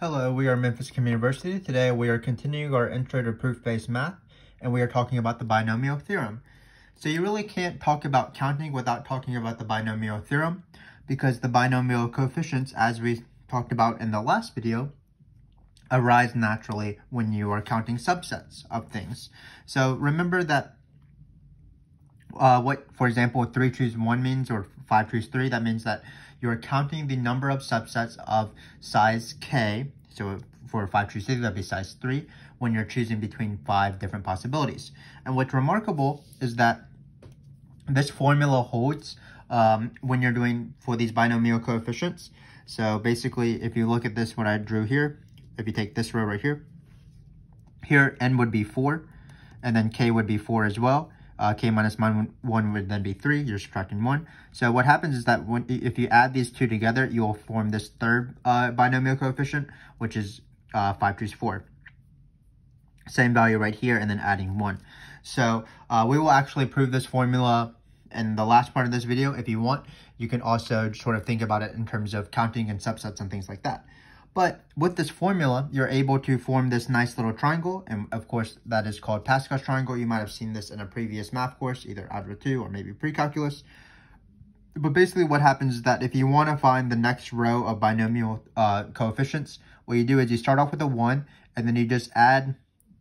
Hello, we are Memphis Communiversity. Today we are continuing our intro to proof-based math and we are talking about the binomial theorem. So you really can't talk about counting without talking about the binomial theorem because the binomial coefficients, as we talked about in the last video, arise naturally when you are counting subsets of things. So remember that uh, what, for example, 3 choose 1 means or 5 choose 3, that means that you're counting the number of subsets of size k, so for 5 choose 3, that'd be size 3, when you're choosing between five different possibilities. And what's remarkable is that this formula holds um, when you're doing for these binomial coefficients. So basically, if you look at this, what I drew here, if you take this row right here, here n would be 4, and then k would be 4 as well uh, k minus 1 would then be 3. You're subtracting 1. So what happens is that when, if you add these two together, you will form this third uh, binomial coefficient, which is uh, 5 choose 4. Same value right here, and then adding 1. So uh, we will actually prove this formula in the last part of this video. If you want, you can also sort of think about it in terms of counting and subsets and things like that. But with this formula, you're able to form this nice little triangle. And of course, that is called Pascal's triangle. You might have seen this in a previous math course, either Algebra 2 or maybe pre-calculus. But basically what happens is that if you want to find the next row of binomial uh, coefficients, what you do is you start off with a 1, and then you just add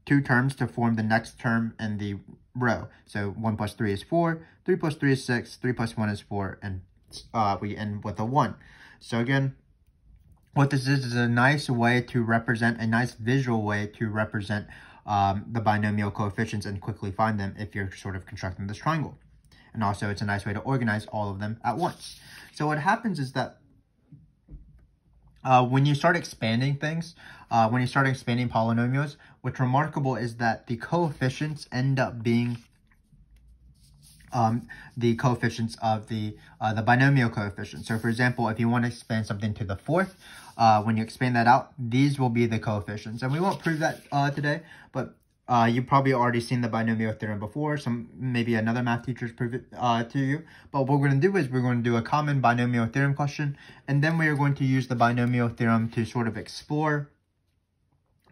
two terms to form the next term in the row. So 1 plus 3 is 4, 3 plus 3 is 6, 3 plus 1 is 4, and uh, we end with a 1. So again, what this is is a nice way to represent, a nice visual way to represent um, the binomial coefficients and quickly find them if you're sort of constructing this triangle. And also it's a nice way to organize all of them at once. So what happens is that uh, when you start expanding things, uh, when you start expanding polynomials, what's remarkable is that the coefficients end up being um, the coefficients of the uh, the binomial coefficient. So for example, if you want to expand something to the fourth, uh, when you expand that out, these will be the coefficients. And we won't prove that uh, today, but uh, you've probably already seen the binomial theorem before. Some Maybe another math teacher's prove it uh, to you. But what we're going to do is we're going to do a common binomial theorem question, and then we are going to use the binomial theorem to sort of explore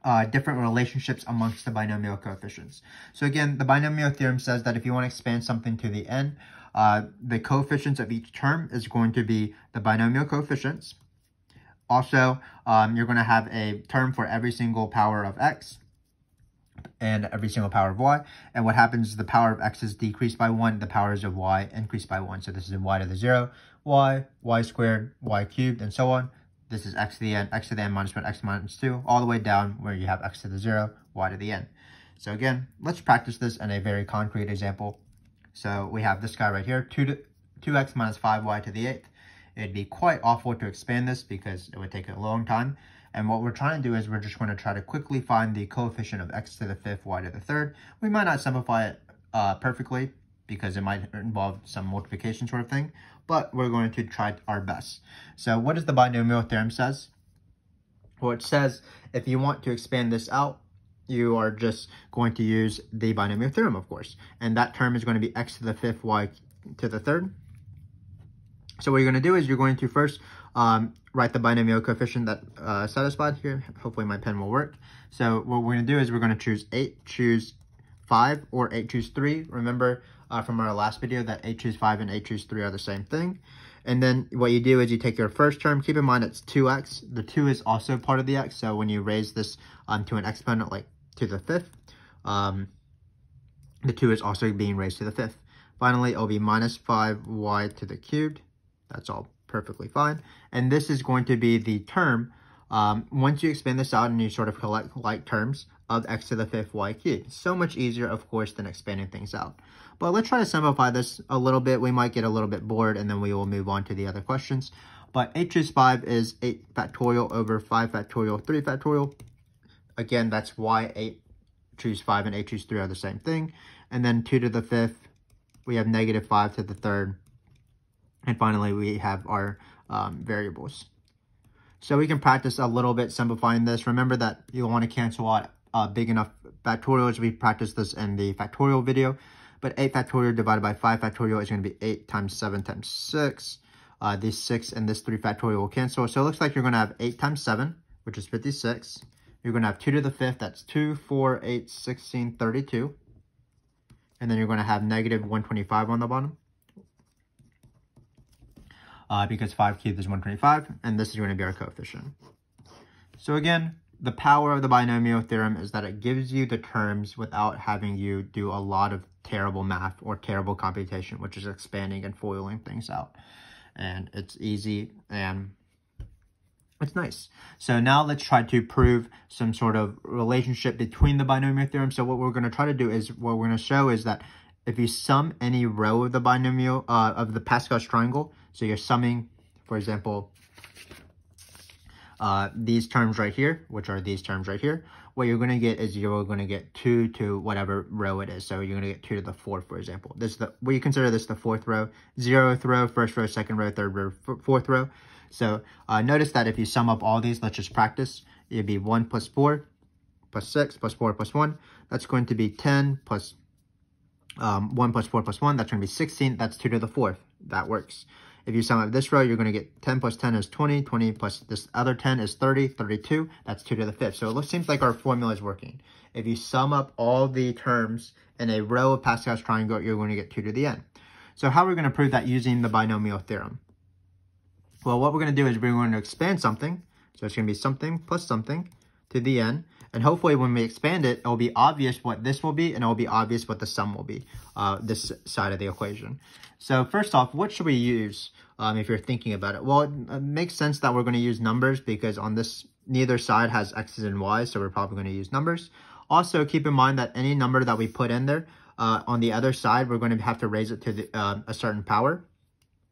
uh, different relationships amongst the binomial coefficients. So again, the binomial theorem says that if you want to expand something to the n, uh, the coefficients of each term is going to be the binomial coefficients. Also, um, you're going to have a term for every single power of x and every single power of y. And what happens is the power of x is decreased by 1, the powers of y increase by 1. So this is y to the 0, y, y squared, y cubed, and so on. This is x to the n, x to the n minus 1, x minus 2, all the way down where you have x to the 0, y to the n. So again, let's practice this in a very concrete example. So we have this guy right here, 2 to, 2x minus 5y to the 8th. It'd be quite awful to expand this because it would take a long time. And what we're trying to do is we're just going to try to quickly find the coefficient of x to the 5th, y to the 3rd. We might not simplify it uh, perfectly because it might involve some multiplication sort of thing but we're going to try our best. So what does the binomial theorem says? Well, it says if you want to expand this out, you are just going to use the binomial theorem, of course. And that term is going to be x to the fifth, y to the third. So what you're going to do is you're going to first um, write the binomial coefficient that uh, satisfied here. Hopefully my pen will work. So what we're going to do is we're going to choose 8, choose 5, or 8, choose 3. Remember, uh, from our last video that 8 choose 5 and 8 choose 3 are the same thing. And then what you do is you take your first term, keep in mind it's 2x. The 2 is also part of the x, so when you raise this um, to an exponent like to the fifth, um, the 2 is also being raised to the fifth. Finally, it'll be minus 5y to the cubed. That's all perfectly fine. And this is going to be the term, um, once you expand this out and you sort of collect like terms of x to the fifth y cubed. So much easier, of course, than expanding things out. But let's try to simplify this a little bit. We might get a little bit bored and then we will move on to the other questions. But 8 choose 5 is 8 factorial over 5 factorial 3 factorial. Again, that's why 8 choose 5 and 8 choose 3 are the same thing. And then 2 to the 5th, we have negative 5 to the 3rd. And finally, we have our um, variables. So we can practice a little bit simplifying this. Remember that you want to cancel out uh, big enough factorials. We practiced this in the factorial video. But 8 factorial divided by 5 factorial is going to be 8 times 7 times 6. Uh, this 6 and this 3 factorial will cancel. So it looks like you're going to have 8 times 7, which is 56. You're going to have 2 to the 5th, that's 2, 4, 8, 16, 32. And then you're going to have negative 125 on the bottom. Uh, because 5 cubed is 125, and this is going to be our coefficient. So again, the power of the binomial theorem is that it gives you the terms without having you do a lot of terrible math or terrible computation, which is expanding and foiling things out. And it's easy and it's nice. So now let's try to prove some sort of relationship between the binomial theorem. So what we're going to try to do is, what we're going to show is that if you sum any row of the binomial, uh, of the Pascal's triangle, so you're summing, for example, uh, these terms right here, which are these terms right here, what you're going to get is you're going to get 2 to whatever row it is. So you're going to get 2 to the 4th, for example. This is the, we consider this the 4th row, 0th row, 1st row, 2nd row, 3rd row, 4th row. So uh, notice that if you sum up all these, let's just practice. It'd be 1 plus 4 plus 6 plus 4 plus 1. That's going to be 10 plus um, 1 plus 4 plus 1. That's going to be 16. That's 2 to the 4th. That works. If you sum up this row, you're going to get 10 plus 10 is 20. 20 plus this other 10 is 30. 32. That's 2 to the 5th. So it looks, seems like our formula is working. If you sum up all the terms in a row of Pascal's triangle, you're going to get 2 to the n. So how are we going to prove that using the binomial theorem? Well, what we're going to do is we're going to expand something. So it's going to be something plus something to the n. And hopefully when we expand it, it will be obvious what this will be, and it will be obvious what the sum will be, uh, this side of the equation. So first off, what should we use um, if you're thinking about it? Well, it, it makes sense that we're going to use numbers because on this, neither side has x's and y's, so we're probably going to use numbers. Also, keep in mind that any number that we put in there, uh, on the other side, we're going to have to raise it to the, uh, a certain power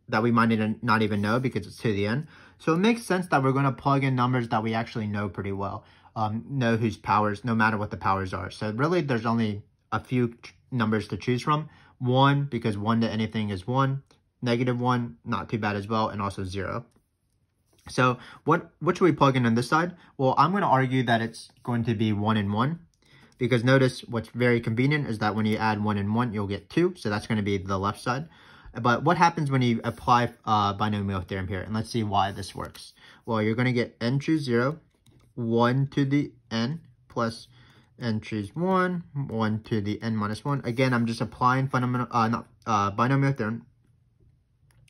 that we might not even know because it's to the end. So it makes sense that we're going to plug in numbers that we actually know pretty well, um, know whose powers, no matter what the powers are. So really, there's only a few numbers to choose from. 1, because 1 to anything is 1. Negative 1, not too bad as well, and also 0. So what, what should we plug in on this side? Well, I'm going to argue that it's going to be 1 and 1. Because notice what's very convenient is that when you add 1 and 1, you'll get 2. So that's going to be the left side. But what happens when you apply uh, binomial theorem here? And let's see why this works. Well, you're going to get n choose 0, 1 to the n, plus choose 1, 1 to the n minus 1. Again, I'm just applying fundamental, uh, not, uh, binomial theorem,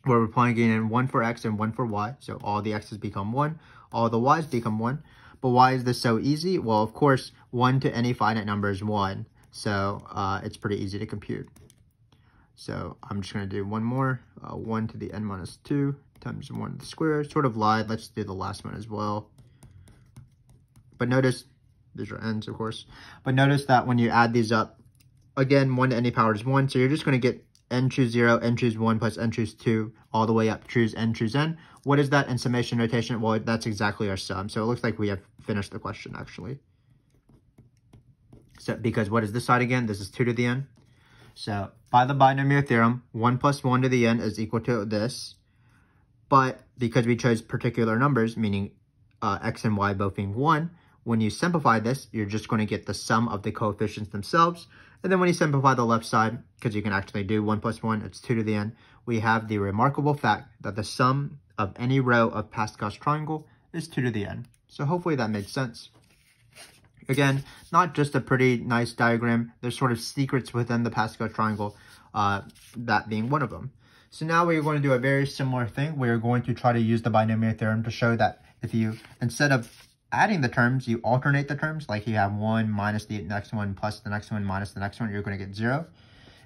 where we're applying in 1 for x and 1 for y. So all the x's become 1, all the y's become 1. But why is this so easy? Well, of course, 1 to any finite number is 1. So uh, it's pretty easy to compute. So I'm just going to do one more, uh, 1 to the n minus 2 times 1 to the square. Sort of lied. Let's do the last one as well. But notice, these are n's, of course. But notice that when you add these up, again, 1 to any power is 1. So you're just going to get n choose 0, n choose 1 plus n choose 2 all the way up. Choose n choose n. What is that in summation notation? Well, that's exactly our sum. So it looks like we have finished the question, actually. So because what is this side again? This is 2 to the n. So by the binomial theorem, 1 plus 1 to the n is equal to this. But because we chose particular numbers, meaning uh, x and y both being 1, when you simplify this, you're just going to get the sum of the coefficients themselves. And then when you simplify the left side, because you can actually do 1 plus 1, it's 2 to the n, we have the remarkable fact that the sum of any row of Pascal's triangle is 2 to the n. So hopefully that makes sense. Again, not just a pretty nice diagram. There's sort of secrets within the Pascal triangle, uh, that being one of them. So now we're going to do a very similar thing. We're going to try to use the binomial theorem to show that if you, instead of adding the terms, you alternate the terms, like you have 1 minus the next one plus the next one minus the next one, you're going to get 0.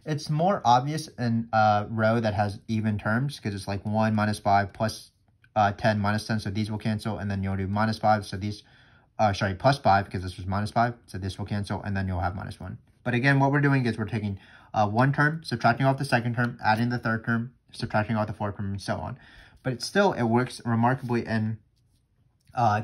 It's more obvious in a row that has even terms because it's like 1 minus 5 plus, uh, 10 minus 10, so these will cancel, and then you'll do minus 5, so these uh, sorry, plus 5 because this was minus 5. So this will cancel and then you'll have minus 1. But again, what we're doing is we're taking uh, one term, subtracting off the second term, adding the third term, subtracting off the fourth term, and so on. But still, it works remarkably in uh,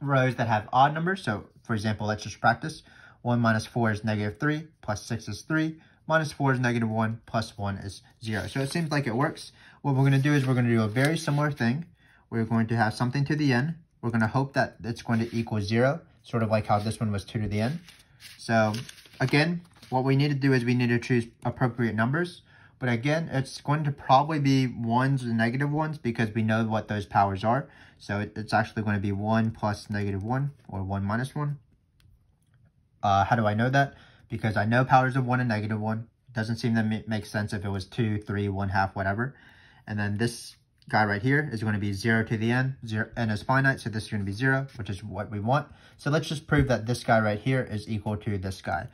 rows that have odd numbers. So, for example, let's just practice. 1 minus 4 is negative 3, plus 6 is 3, minus 4 is negative 1, plus 1 is 0. So it seems like it works. What we're going to do is we're going to do a very similar thing. We're going to have something to the n, we're going to hope that it's going to equal 0, sort of like how this one was 2 to the n. So, again, what we need to do is we need to choose appropriate numbers. But again, it's going to probably be ones and negative ones because we know what those powers are. So it's actually going to be 1 plus negative 1 or 1 minus 1. Uh, how do I know that? Because I know powers of 1 and negative 1. It doesn't seem to make sense if it was 2, 3, 1 half, whatever. And then this guy right here is going to be 0 to the n. 0, n is finite, so this is going to be 0, which is what we want. So let's just prove that this guy right here is equal to this guy.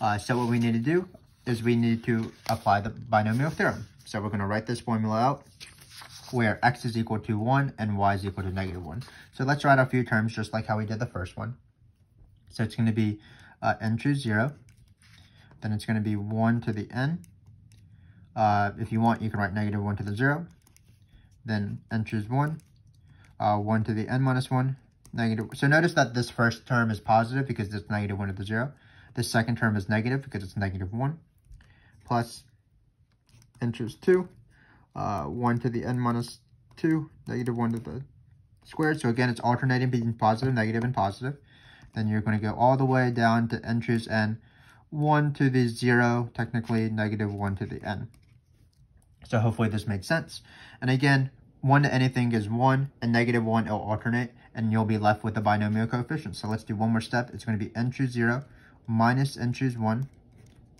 Uh, so what we need to do is we need to apply the binomial theorem. So we're going to write this formula out where x is equal to 1 and y is equal to negative 1. So let's write a few terms just like how we did the first one. So it's going to be uh, n choose 0. Then it's going to be 1 to the n. Uh, if you want, you can write negative 1 to the 0 then n choose 1, uh, 1 to the n minus 1, negative. So notice that this first term is positive because it's negative 1 to the 0. This second term is negative because it's negative 1, plus choose 2, uh, 1 to the n minus 2, negative 1 to the squared. So again, it's alternating between positive, negative, and positive. Then you're going to go all the way down to choose n, 1 to the 0, technically negative 1 to the n. So hopefully this makes sense. And again, 1 to anything is 1, and negative 1 will alternate, and you'll be left with the binomial coefficient. So let's do one more step. It's going to be n choose 0 minus n choose 1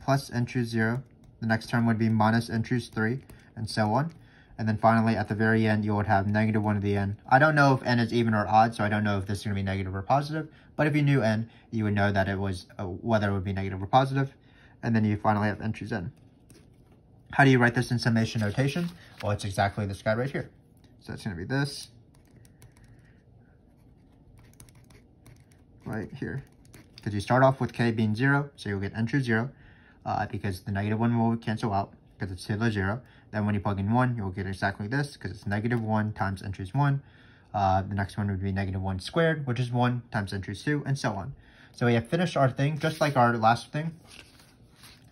plus n choose 0. The next term would be minus choose 3, and so on. And then finally, at the very end, you would have negative 1 to the n. I don't know if n is even or odd, so I don't know if this is going to be negative or positive. But if you knew n, you would know that it was uh, whether it would be negative or positive. And then you finally have entries n. How do you write this in summation notation? Well, it's exactly this guy right here. So it's going to be this right here. Because you start off with k being 0, so you'll get entry 0, uh, because the negative 1 will cancel out, because it's to the 0. Then when you plug in 1, you'll get exactly this, because it's negative 1 times choose 1. Uh, the next one would be negative 1 squared, which is 1 times choose 2, and so on. So we have finished our thing, just like our last thing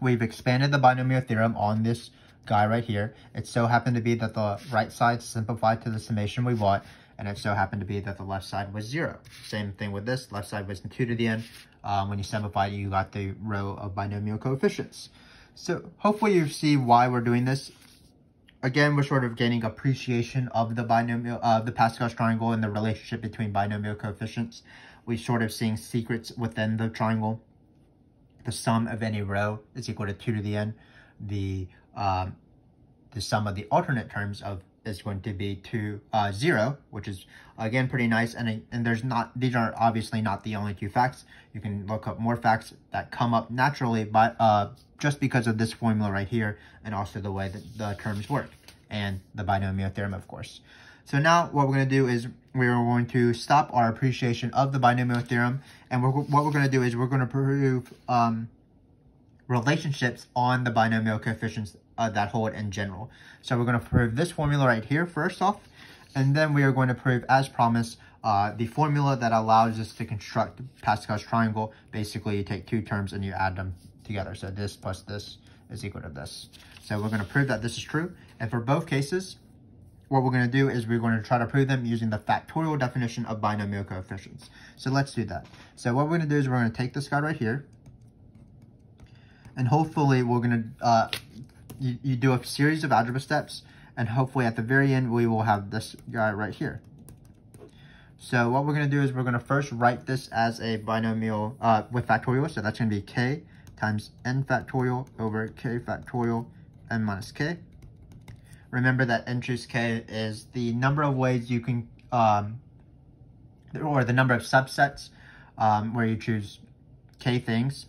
we've expanded the binomial theorem on this guy right here. It so happened to be that the right side simplified to the summation we want, and it so happened to be that the left side was 0. Same thing with this. Left side was 2 to the n. Um, when you simplify it, you got the row of binomial coefficients. So hopefully you see why we're doing this. Again, we're sort of gaining appreciation of the binomial, uh, the Pascal's triangle and the relationship between binomial coefficients. We're sort of seeing secrets within the triangle the sum of any row is equal to 2 to the n. The um, the sum of the alternate terms of is going to be to uh, 0, which is, again, pretty nice. And, and there's not, these are obviously not the only two facts. You can look up more facts that come up naturally, but uh, just because of this formula right here, and also the way that the terms work, and the binomial theorem, of course. So now what we're going to do is we're going to stop our appreciation of the binomial theorem. And we're, what we're going to do is we're going to prove um, relationships on the binomial coefficients uh, that hold in general. So we're going to prove this formula right here first off. And then we are going to prove, as promised, uh, the formula that allows us to construct Pascal's triangle. Basically, you take two terms and you add them together. So this plus this is equal to this. So we're going to prove that this is true. And for both cases, what we're going to do is we're going to try to prove them using the factorial definition of binomial coefficients. So let's do that. So what we're going to do is we're going to take this guy right here. And hopefully we're going to, uh, you, you do a series of algebra steps. And hopefully at the very end, we will have this guy right here. So what we're going to do is we're going to first write this as a binomial uh, with factorial. So that's going to be k times n factorial over k factorial n minus k remember that n choose k is the number of ways you can, um, or the number of subsets um, where you choose k things.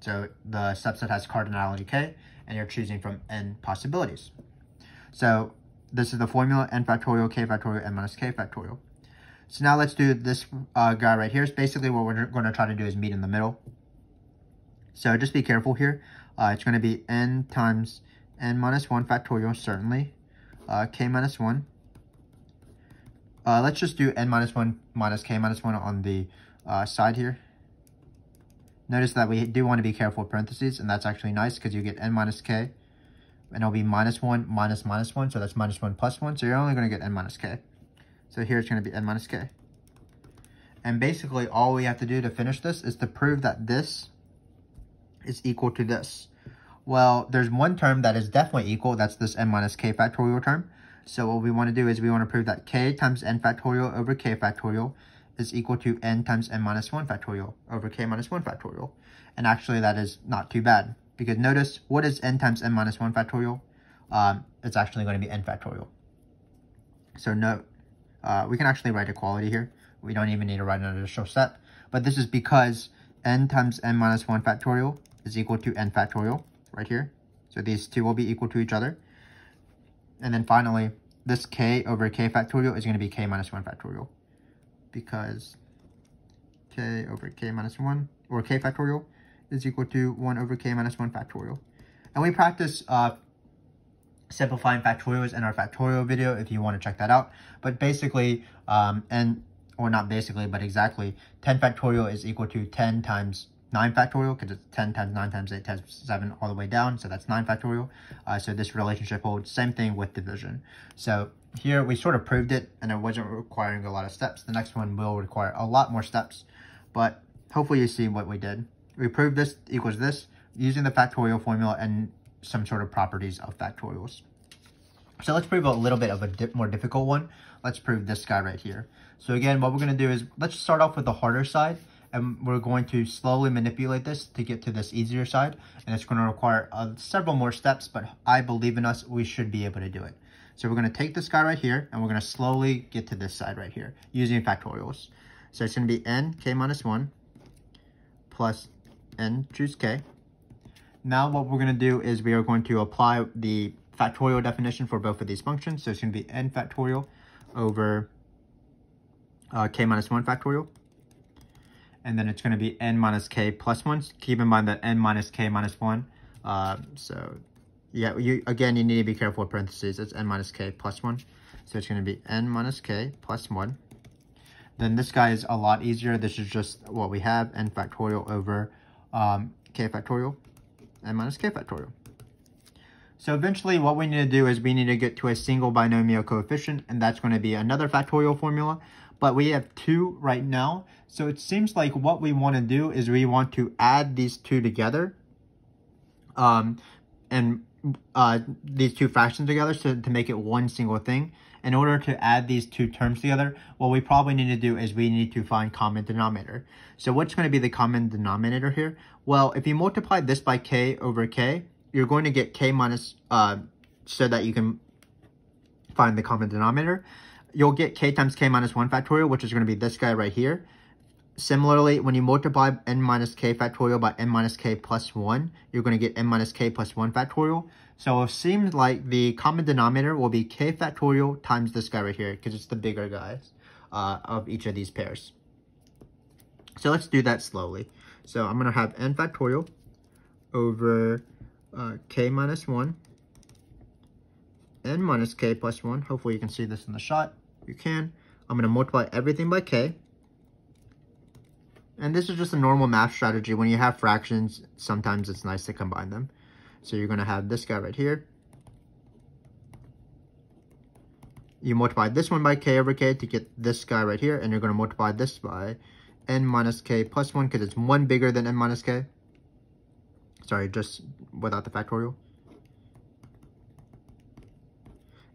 So the subset has cardinality k, and you're choosing from n possibilities. So this is the formula, n factorial, k factorial, n minus k factorial. So now let's do this uh, guy right here. It's basically what we're going to try to do is meet in the middle. So just be careful here. Uh, it's going to be n times n minus 1 factorial, certainly, uh, k minus 1. Uh, let's just do n minus 1 minus k minus 1 on the uh, side here. Notice that we do want to be careful with parentheses, and that's actually nice because you get n minus k, and it'll be minus 1 minus minus 1, so that's minus 1 plus 1, so you're only going to get n minus k. So here it's going to be n minus k. And basically all we have to do to finish this is to prove that this is equal to this Well, there's one term that is definitely equal. That's this n minus k factorial term. So what we want to do is we want to prove that k times n factorial over k factorial is equal to n times n minus 1 factorial over k minus 1 factorial. And actually that is not too bad because notice what is n times n minus 1 factorial? Um, it's actually going to be n factorial. So note, uh, we can actually write equality here. We don't even need to write an additional step. But this is because n times n minus 1 factorial is equal to n factorial right here. So these two will be equal to each other. And then finally, this k over k factorial is going to be k minus 1 factorial. Because k over k minus 1, or k factorial, is equal to 1 over k minus 1 factorial. And we practice uh, simplifying factorials in our factorial video if you want to check that out. But basically, um, and or not basically, but exactly, 10 factorial is equal to 10 times 9 factorial because it's 10 times 9 times 8 times 7 all the way down. So that's 9 factorial. Uh, so this relationship holds. Same thing with division. So here we sort of proved it and it wasn't requiring a lot of steps. The next one will require a lot more steps. But hopefully you see what we did. We proved this equals this using the factorial formula and some sort of properties of factorials. So let's prove a little bit of a di more difficult one. Let's prove this guy right here. So again, what we're going to do is let's start off with the harder side and we're going to slowly manipulate this to get to this easier side and it's going to require uh, several more steps but I believe in us we should be able to do it. So we're going to take this guy right here and we're going to slowly get to this side right here using factorials. So it's going to be n k minus 1 plus n choose k. Now what we're going to do is we are going to apply the factorial definition for both of these functions. So it's going to be n factorial over uh, k minus 1 factorial and then it's going to be n minus k plus 1. Keep in mind that n minus k minus 1. Uh, so, yeah, you again, you need to be careful with parentheses. It's n minus k plus 1. So it's going to be n minus k plus 1. Then this guy is a lot easier. This is just what we have, n factorial over um, k factorial, n minus k factorial. So eventually what we need to do is we need to get to a single binomial coefficient, and that's going to be another factorial formula but we have two right now. So it seems like what we want to do is we want to add these two together um, and uh, these two fractions together so to make it one single thing. In order to add these two terms together, what we probably need to do is we need to find common denominator. So what's going to be the common denominator here? Well, if you multiply this by k over k, you're going to get k minus, uh, so that you can find the common denominator you'll get k times k minus 1 factorial, which is going to be this guy right here. Similarly, when you multiply n minus k factorial by n minus k plus 1, you're going to get n minus k plus 1 factorial. So it seems like the common denominator will be k factorial times this guy right here, because it's the bigger guys uh, of each of these pairs. So let's do that slowly. So I'm going to have n factorial over uh, k minus 1 n minus k plus 1. Hopefully you can see this in the shot you can. I'm going to multiply everything by k. And this is just a normal math strategy. When you have fractions, sometimes it's nice to combine them. So you're going to have this guy right here. You multiply this one by k over k to get this guy right here. And you're going to multiply this by n minus k plus 1 because it's 1 bigger than n minus k. Sorry, just without the factorial.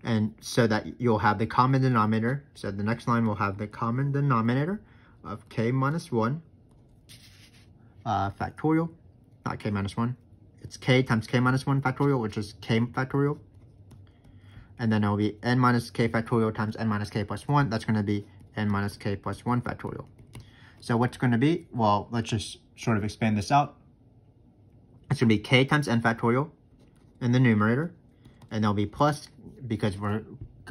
And so that you'll have the common denominator. So the next line will have the common denominator of k minus 1 uh, factorial, not k minus 1. It's k times k minus 1 factorial, which is k factorial. And then it will be n minus k factorial times n minus k plus 1. That's going to be n minus k plus 1 factorial. So what's going to be? Well, let's just sort of expand this out. It's going to be k times n factorial in the numerator and there'll be plus because we're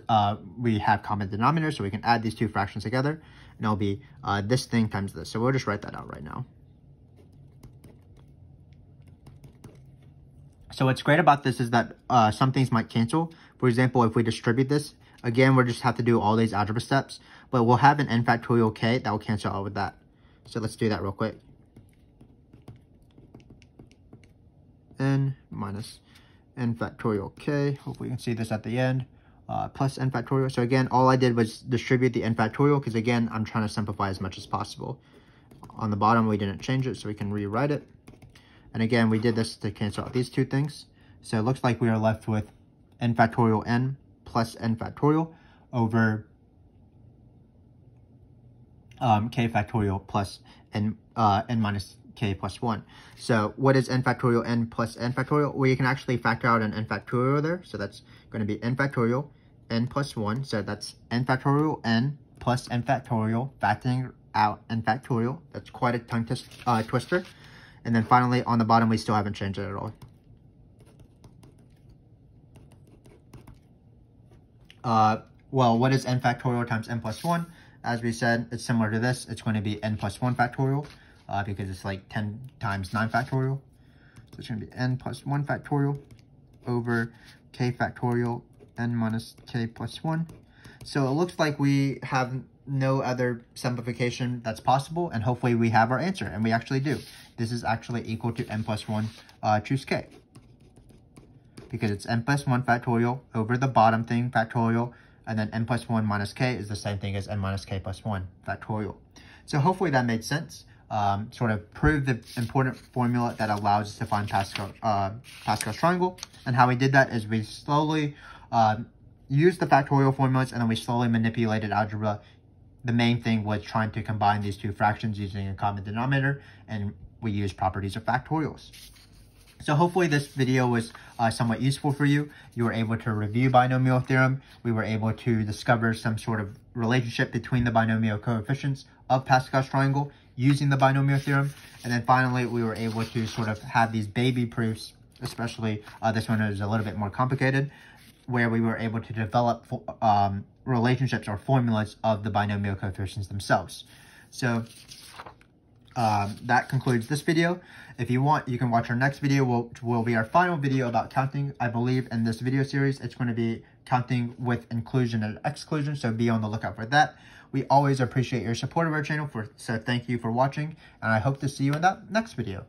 uh, we have common denominator, so we can add these two fractions together, and it'll be uh, this thing times this. So we'll just write that out right now. So what's great about this is that uh, some things might cancel. For example, if we distribute this, again, we'll just have to do all these algebra steps, but we'll have an n factorial k that will cancel out with that. So let's do that real quick. n minus n factorial k. Hopefully you can see this at the end. Uh, plus n factorial. So again, all I did was distribute the n factorial because again, I'm trying to simplify as much as possible. On the bottom, we didn't change it, so we can rewrite it. And again, we did this to cancel out these two things. So it looks like we are left with n factorial n plus n factorial over um, k factorial plus n, uh, n minus k plus 1. So what is n factorial n plus n factorial? Well, you can actually factor out an n factorial there. So that's going to be n factorial n plus 1. So that's n factorial n plus n factorial, factoring out n factorial. That's quite a tongue uh, twister. And then finally, on the bottom, we still haven't changed it at all. Uh, well, what is n factorial times n plus 1? As we said, it's similar to this. It's going to be n plus 1 factorial uh, because it's like 10 times 9 factorial. So it's going to be n plus 1 factorial over k factorial n minus k plus 1. So it looks like we have no other simplification that's possible, and hopefully we have our answer, and we actually do. This is actually equal to n plus 1 uh, choose k. Because it's n plus 1 factorial over the bottom thing factorial, and then n plus 1 minus k is the same thing as n minus k plus 1 factorial. So hopefully that made sense. Um, sort of prove the important formula that allows us to find Pascal, uh, Pascal's triangle. And how we did that is we slowly uh, used the factorial formulas and then we slowly manipulated algebra. The main thing was trying to combine these two fractions using a common denominator and we used properties of factorials. So hopefully this video was uh, somewhat useful for you. You were able to review binomial theorem. We were able to discover some sort of relationship between the binomial coefficients of Pascal's triangle using the binomial theorem. And then finally, we were able to sort of have these baby proofs, especially uh, this one is a little bit more complicated, where we were able to develop um, relationships or formulas of the binomial coefficients themselves. So um, that concludes this video. If you want, you can watch our next video, which will be our final video about counting. I believe in this video series, it's going to be counting with inclusion and exclusion, so be on the lookout for that. We always appreciate your support of our channel, for so thank you for watching, and I hope to see you in that next video.